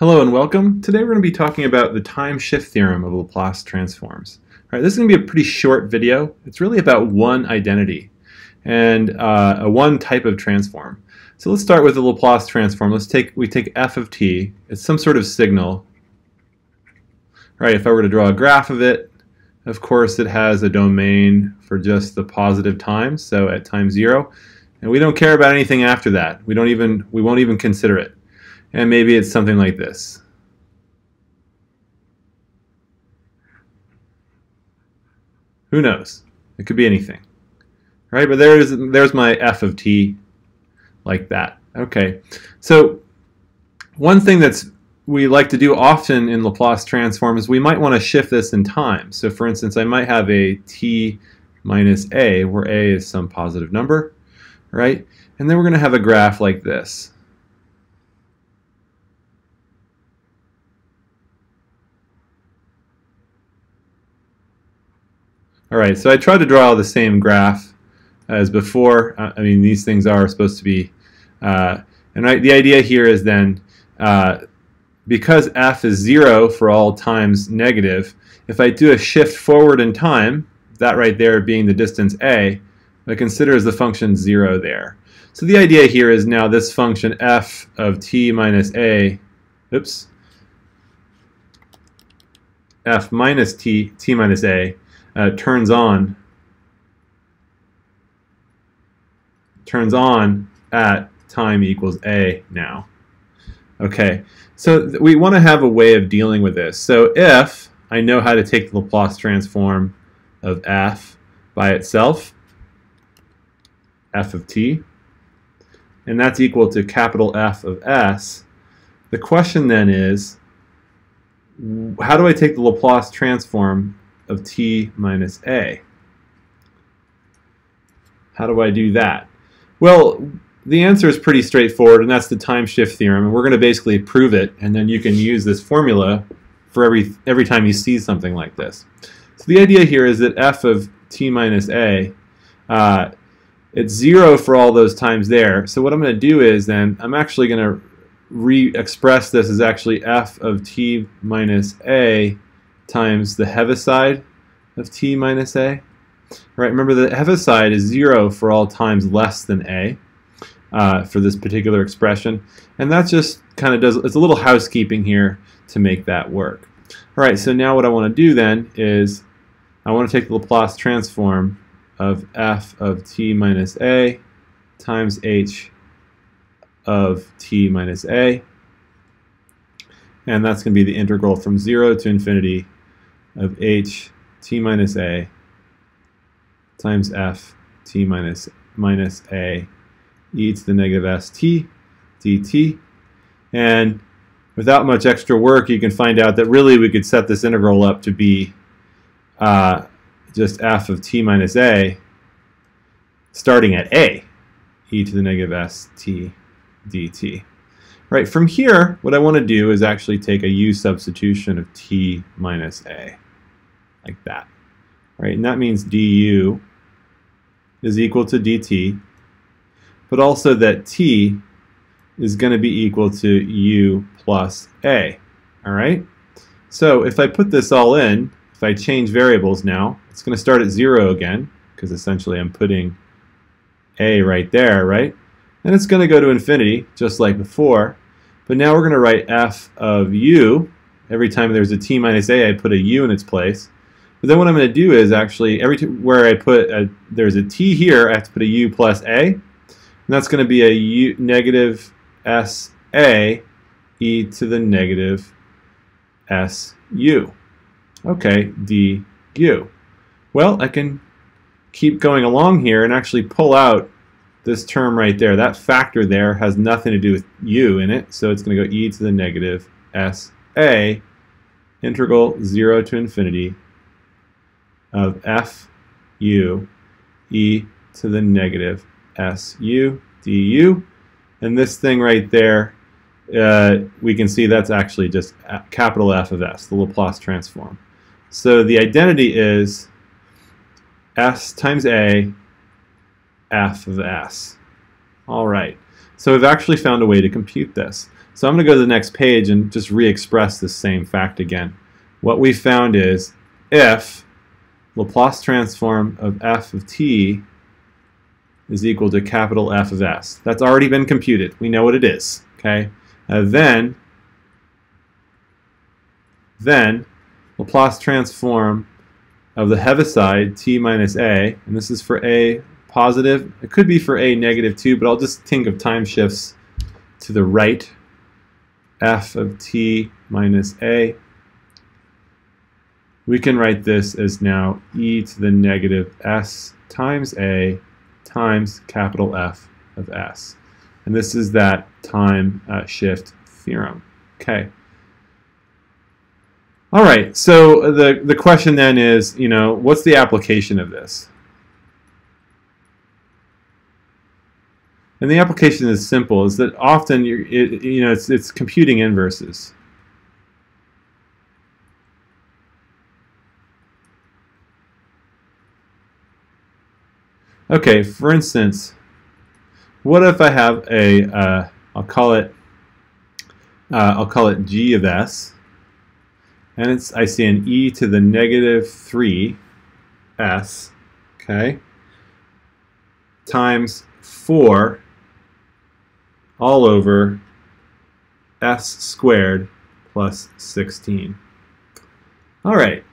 Hello and welcome. Today we're going to be talking about the time shift theorem of Laplace transforms. All right, this is going to be a pretty short video. It's really about one identity and uh, a one type of transform. So let's start with the Laplace transform. Let's take we take f of t. It's some sort of signal. Right, if I were to draw a graph of it, of course it has a domain for just the positive times, so at time zero, and we don't care about anything after that. We don't even we won't even consider it. And maybe it's something like this. Who knows? It could be anything. Right? But there's there's my f of t like that. Okay. So one thing that's we like to do often in Laplace transform is we might want to shift this in time. So for instance, I might have a t minus a, where a is some positive number, right? And then we're going to have a graph like this. All right, so I tried to draw the same graph as before. Uh, I mean, these things are supposed to be, uh, and right, the idea here is then, uh, because f is 0 for all times negative, if I do a shift forward in time, that right there being the distance a, I consider as the function 0 there. So the idea here is now this function f of t minus a, oops, f minus t, t minus a, uh, turns on turns on at time equals a now. Okay, so we want to have a way of dealing with this. So if I know how to take the Laplace transform of f by itself, f of t, and that's equal to capital F of s, the question then is, how do I take the Laplace transform of t minus a. How do I do that? Well, the answer is pretty straightforward, and that's the time shift theorem. And we're going to basically prove it, and then you can use this formula for every, every time you see something like this. So the idea here is that f of t minus a, uh, it's 0 for all those times there. So what I'm going to do is then I'm actually going to re-express this as actually f of t minus a times the heaviside of t minus a. Right, remember the heaviside is 0 for all times less than a uh, for this particular expression. And that just kind of does, it's a little housekeeping here to make that work. All right, so now what I want to do then is I want to take the Laplace transform of f of t minus a times h of t minus a. And that's going to be the integral from 0 to infinity of h t minus a times f t minus minus a e to the negative s t dt. And without much extra work, you can find out that really we could set this integral up to be uh, just f of t minus a starting at a, e to the negative s t dt. Right, from here, what I want to do is actually take a u substitution of t minus a, like that. Right, and that means du is equal to dt, but also that t is going to be equal to u plus a. All right, so if I put this all in, if I change variables now, it's going to start at 0 again, because essentially I'm putting a right there, right? And it's going to go to infinity, just like before. But now we're going to write f of u. Every time there's a t minus a, I put a u in its place. But then what I'm going to do is actually, every where I put a, there's a t here, I have to put a u plus a. And that's going to be a u negative s a e to the negative s u. Okay, d u. Well, I can keep going along here and actually pull out this term right there, that factor there has nothing to do with u in it, so it's going to go e to the negative s a integral 0 to infinity of f u e to the negative s u du. And this thing right there, uh, we can see that's actually just capital F of s, the Laplace transform. So the identity is s times a f of s. All right, so we've actually found a way to compute this. So I'm going to go to the next page and just re-express this same fact again. What we found is if Laplace transform of f of t is equal to capital F of s. That's already been computed. We know what it is. Okay. Uh, then, then Laplace transform of the Heaviside t minus a, and this is for a positive. It could be for a negative too, but I'll just think of time shifts to the right. f of t minus a. We can write this as now e to the negative s times a times capital F of s. And this is that time uh, shift theorem. Okay. All right, so the, the question then is, you know, what's the application of this? And the application is simple, is that often, it, you know, it's, it's computing inverses. Okay, for instance, what if I have a, uh, I'll call it, uh, I'll call it g of s, and it's I see an e to the negative 3 s, okay, times 4 all over s squared plus 16. All right.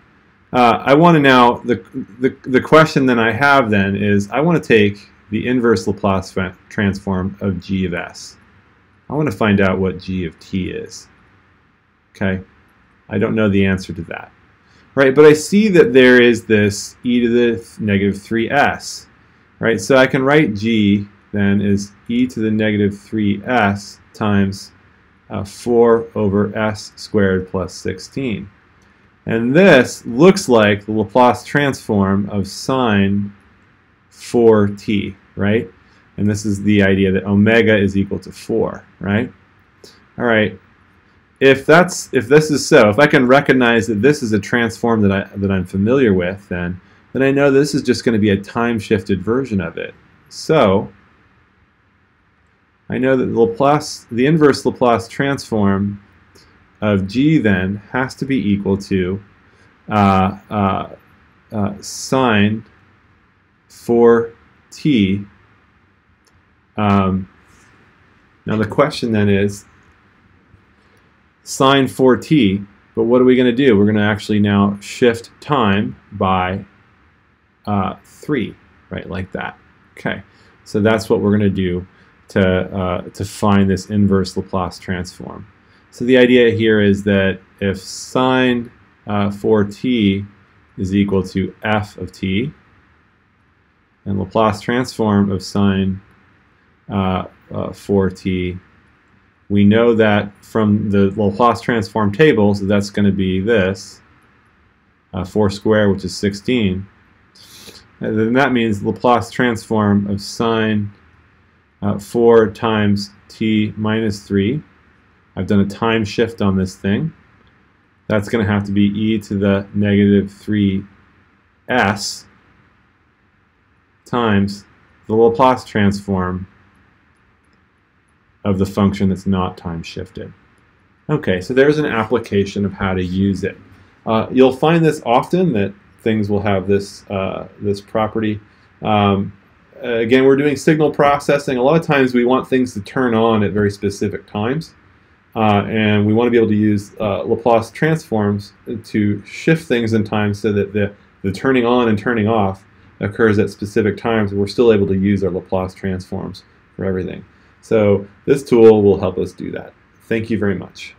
Uh, I want to now, the, the, the question that I have then is, I want to take the inverse Laplace transform of g of s. I want to find out what g of t is. Okay, I don't know the answer to that. Right, but I see that there is this e to the negative 3s. Right, so I can write g then is e to the negative 3s times uh, 4 over s squared plus 16. And this looks like the Laplace transform of sine 4t, right? And this is the idea that omega is equal to 4, right? All right. If that's if this is so, if I can recognize that this is a transform that I that I'm familiar with, then then I know this is just going to be a time shifted version of it. So I know that Laplace, the inverse Laplace transform of g then has to be equal to uh, uh, uh, sine 4t. Um, now the question then is sine 4t, but what are we going to do? We're going to actually now shift time by uh, 3, right, like that. Okay, so that's what we're going to do to, uh, to find this inverse Laplace transform. So the idea here is that if sine uh, 4t is equal to f of t, and Laplace transform of sine uh, uh, 4t, we know that from the Laplace transform tables that that's going to be this, uh, 4 squared, which is 16. And then that means Laplace transform of sine uh, 4 times t minus 3 I've done a time shift on this thing. That's going to have to be e to the negative 3s times the Laplace transform of the function that's not time shifted. Okay, so there's an application of how to use it. Uh, you'll find this often that things will have this uh, this property. Um, again, we're doing signal processing. A lot of times we want things to turn on at very specific times. Uh, and we want to be able to use uh, Laplace transforms to shift things in time so that the, the turning on and turning off occurs at specific times. We're still able to use our Laplace transforms for everything. So this tool will help us do that. Thank you very much.